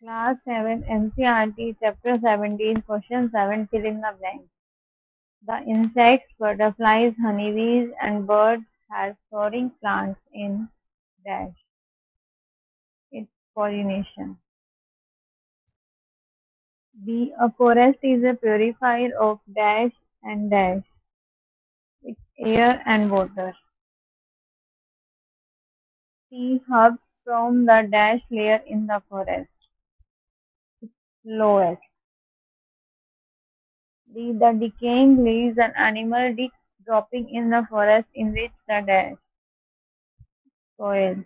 Class 7 NCERT Chapter 17 Question 7 Fill in the blank. The insects, butterflies, honeybees and birds have flowering plants in dash. It's pollination. B. A forest is a purifier of dash and dash. It's air and water. C. Herbs from the dash layer in the forest lowest. The decaying leaves and animal dick dropping in the forest enrich the soil.